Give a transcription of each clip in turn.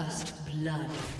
First blood.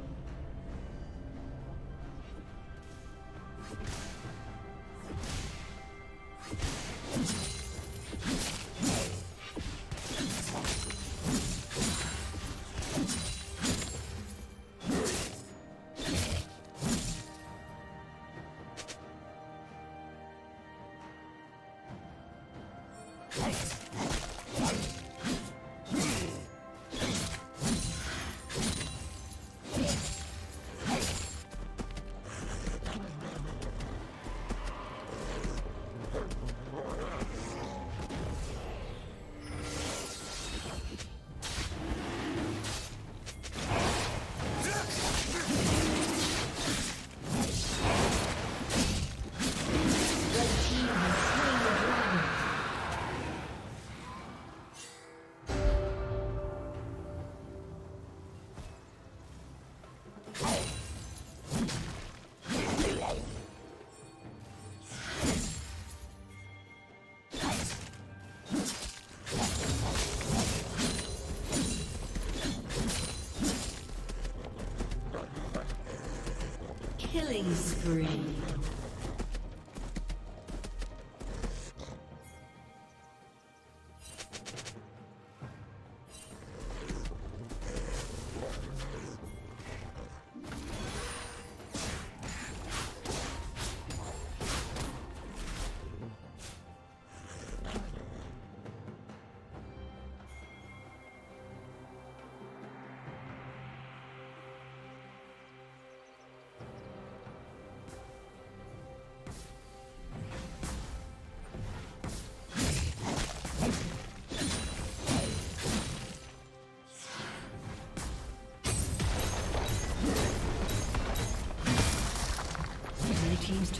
Killing spree.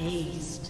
Aced.